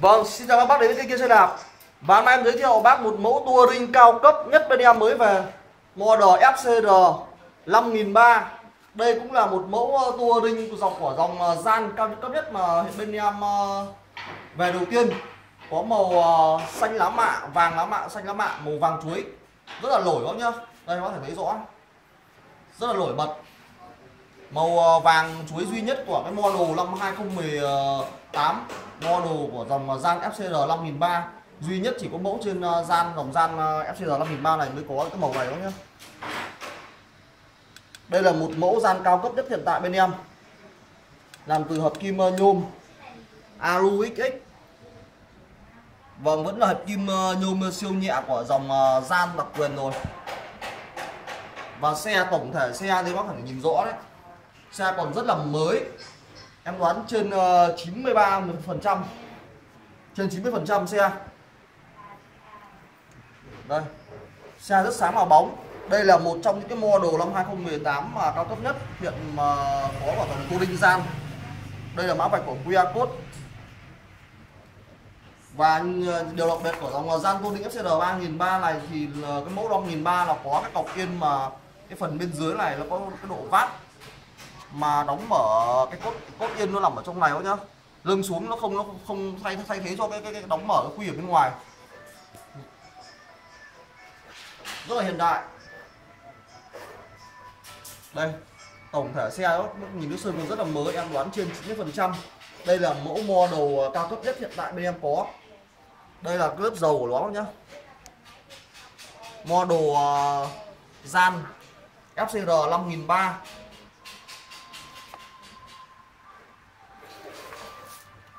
Vâng, xin chào các bác đến với kênh kia xe đạp. Và hôm nay em giới thiệu bác một mẫu touring cao cấp nhất bên em mới về. Model FCR 5003 Đây cũng là một mẫu ờ, touring của dòng của dòng ờ, gian cao cấp nhất mà hiện bên em ờ, về đầu tiên. Có màu xanh lá mạ, vàng lá mạ, xanh lá mạ, màu vàng chuối. Rất là nổi các nhá. Đây các bác thể thấy rõ. Rất là nổi bật. Màu ờ, vàng chuối duy nhất của cái model năm 2018 model của dòng gian FCR 5003 duy nhất chỉ có mẫu trên ờ, gian, dòng gian ờ, FCR 5003 này mới có cái màu này đó nhé đây là một mẫu gian cao cấp nhất hiện tại bên em. Làm từ hợp kim nhôm, Alu XX Vâng vẫn là hợp kim nhôm siêu nhẹ của dòng gian đặc quyền rồi. Và xe tổng thể, xe thì bác phải nhìn rõ đấy. Xe còn rất là mới. Em đoán trên ờ, 93 phần trăm. Trên 90 phần trăm xe. Đây. Xe rất sáng màu bóng. Đây là một trong những cái model năm 2018 mà cao cấp nhất, hiện mà có ở dòng Tô đinh gian đây là mã vạch của QR code. Và ờ, điều đặc biệt của dòng gian tô đinh FCR 3003 này thì ờ, cái mẫu 5003 là có cái cọc yên mà cái phần bên dưới này nó có cái độ vát mà đóng mở cái cốt cái cốt yên nó nằm ở trong này thôi nhá. Lưng xuống nó không nó không thay thay thế cho cái cái, cái đóng mở cái quy ở bên ngoài. Rất là hiện đại. Đây tổng thể xe đó nhìn cái sơn còn rất là mới em đoán trên 90 phần trăm. Đây là mẫu model à, cao cấp nhất hiện tại bên em có. Đây là cái lớp dầu của nó nhá. Model uh, gian FCR 5003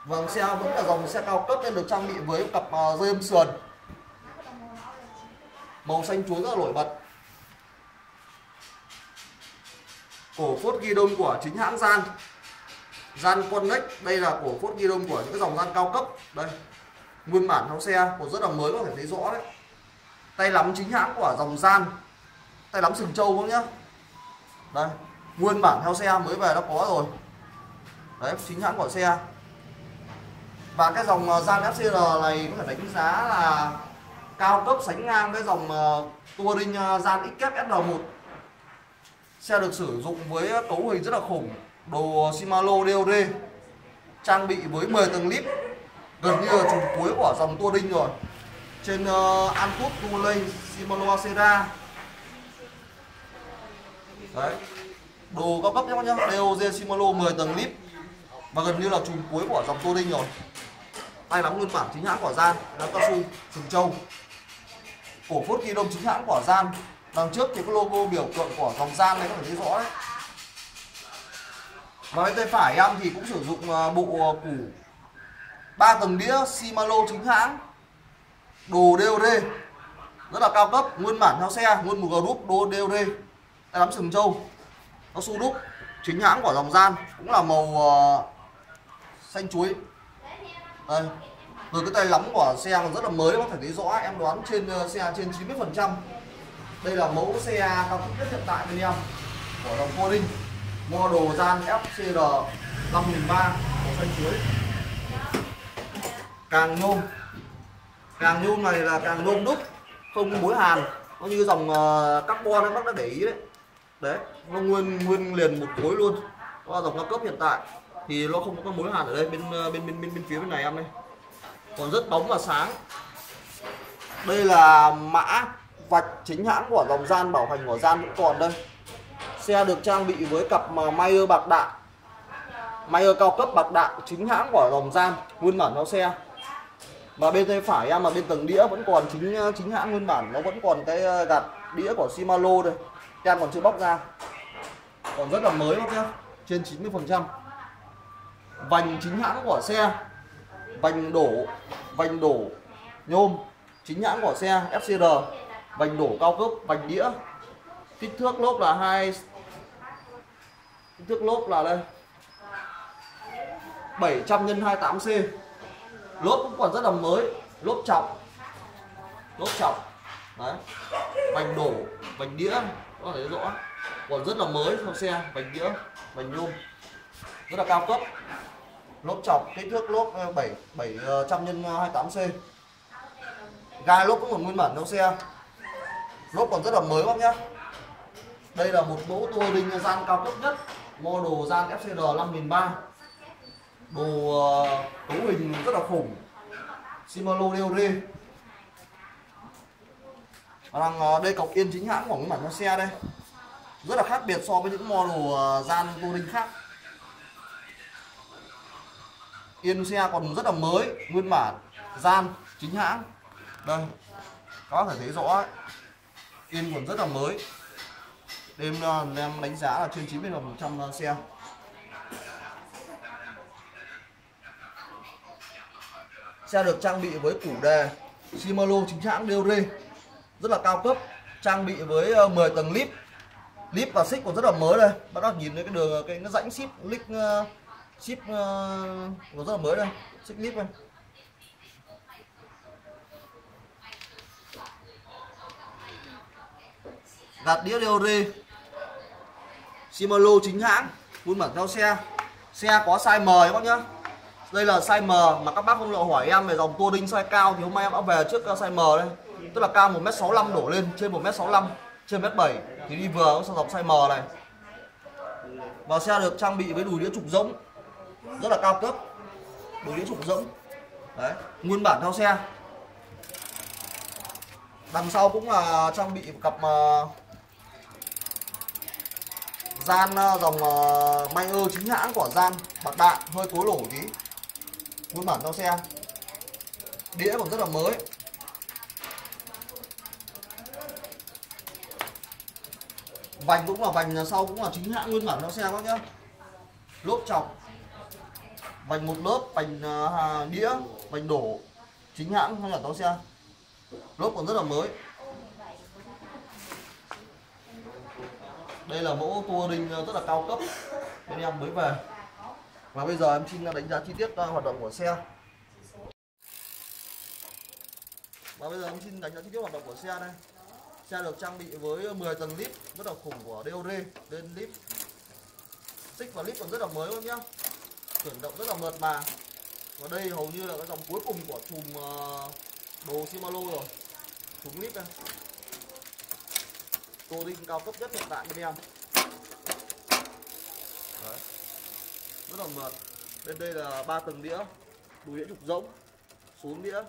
Vâng, xe vẫn là dòng xe cao cấp nên được trang bị với cặp uh, dây âm sườn. Màu xanh chuối rất là nổi bật. Cổ phốt ghi đông của chính hãng gian. Gian Connect Đây là cổ phốt ghi đông của những cái dòng gian cao cấp. Đây Nguyên bản trong xe còn rất là mới có thể thấy rõ đấy. Tay lắm chính hãng của dòng gian. Tay lắm sừng trâu không nhá? Đây Nguyên bản theo xe mới về đã có rồi. Đấy chính hãng của xe và cái dòng ờ, gian FCR này có thể đánh giá là cao cấp sánh ngang với dòng ờ, Touring ờ, gian XF SR1 xe được sử dụng với cấu hình rất là khủng đồ Shimano DOD trang bị với 10 tầng lip gần như là trùng cuối của dòng Touring rồi. Trên uh, Antutu Touring Shimano Acera. Đấy đồ cao cấp nhé nhá DOD Shimano 10 tầng lip và gần như là trùng cuối của dòng Touring rồi tay nắm nguyên bản chính hãng quả gian là cao su sừng châu. Cổ phốt ghi đông chính hãng quả gian. Đằng trước thì có logo biểu tượng của dòng gian này có thể thấy rõ đấy. Và bên tay phải em thì cũng sử dụng ờ, bộ củ ba tầng đĩa Shimano chính hãng. Đồ DOD rất là cao cấp nguyên bản theo xe nguyên một group đồ DOD tay nắm sừng châu. Nó su đúc chính hãng của dòng gian. Cũng là màu uh, xanh chuối. Vâng. đây từ cái tay lắm của xe còn rất là mới có thể thấy rõ, em đoán trên ờ, xe trên 90 phần trăm. Đây là mẫu xe cao cấp nhất hiện tại bên em, của dòng Fording model gian FCR 5003 màu xanh chuối. Càng nhôm. Càng nhôm này là càng nhôm đúc, không mối hàn. Nó như dòng ờ, carbon các bác đã để ý đấy. Đấy, nó nguyên nguyên liền một khối luôn. Đó là dòng cao cấp hiện tại thì nó không có mối hàn ở đây bên ờ, bên bên bên, bên phía bên này em đây. Còn rất bóng và sáng. Đây là mã vạch chính hãng của dòng gian bảo hành của gian vẫn còn đây. Xe được trang bị với cặp mà Mayer bạc đạn. Mayer cao cấp bạc đạn chính hãng của dòng gian nguyên bản theo xe. Và bên tay phải em mà bên tầng đĩa vẫn còn chính ờ, chính hãng nguyên bản nó vẫn còn cái ờ, gạt đĩa của Shimano đây. Em còn chưa bóc ra. Còn rất là mới lắm nhá trên 90 phần trăm vành chính hãng của xe, vành đổ vành đổ nhôm chính hãng của xe FCR vành đổ cao cấp, vành đĩa. Kích thước lốp là hai, kích thước lốp là đây 700 x 28C lốp cũng còn rất là mới, lốp trọng lốp trọng đấy, vành đổ, vành đĩa, có thể rõ. Còn rất là mới theo xe, vành đĩa, vành nhôm rất là cao cấp. Lốp chọc, kích thước lốp ờ, 7 700 ờ, nhân ờ, 28C gai lốp cũng còn nguyên bản theo xe. Lốp còn rất là mới bác nhá. Đây là một mẫu tua đinh gian cao cấp nhất, model gian FCR 5300 đồ cấu hình rất là khủng. Shimano DOD đang đây cọc yên chính hãng của cái bản xe đây. Rất là khác biệt so với những model gian tua đinh khác yên xe còn rất là mới nguyên bản gian chính hãng. Đây có thể thấy rõ ấy. yên còn rất là mới. Đêm ờ, em đánh giá là trên 90 phần trăm ờ, xe. Xe được trang bị với củ đề Shimano chính hãng Deore, rất là cao cấp trang bị với ờ, 10 tầng lip. Lip và xích còn rất là mới đây. Bắt đầu nhìn thấy cái đường cái, cái rãnh ship lip chip uh, nó rất là mới đây. Chip clip đây. Gạt đĩa DOD Shimano chính hãng. Khuôn bản theo xe. Xe có size M các bác nhá. Đây là size M mà các bác không lộ hỏi em về dòng tua đinh size cao thì hôm nay em đã về trước ờ, size M đây. Tức là cao 1m65 đổ lên trên 1m65 trên 1m7 thì đi vừa có dòng size M này. Và xe được trang bị với đùi đĩa trục rỗng rất là cao cấp đối đĩa trục rỗng. Đấy nguyên bản theo xe. Đằng sau cũng là trang bị cặp uh, ờ, gian uh, dòng ờ, uh, Mayer chính hãng của gian bạc đạn hơi cố lổ tí. Nguyên bản theo xe. Đĩa còn rất là mới. Vành cũng là vành sau cũng là chính hãng nguyên bản theo xe các nhá. Lốp chọc vành một lớp vành uh, à, đĩa vành đổ chính hãng hay là tàu xe. Lốp còn rất là mới. Đây là mẫu tua đinh à, rất là cao cấp. Bên em mới về. Và bây giờ em xin đánh giá chi tiết à, hoạt động của xe. Và bây giờ em xin đánh giá chi tiết hoạt động của xe đây. Xe được trang bị với 10 tầng lip rất là khủng của DOD lên lip xích và lip còn rất là mới luôn nhá chuyển động rất là mượt mà. Và đây hầu như là cái dòng cuối cùng của chùm ờ, đồ Shimano rồi. Chùm lít đây. Tô đinh cao cấp nhất hiện tại bên em. Đấy. rất là mượt. Bên đây là ba tầng đĩa. Đùi đĩa trục rỗng. Xuống đĩa.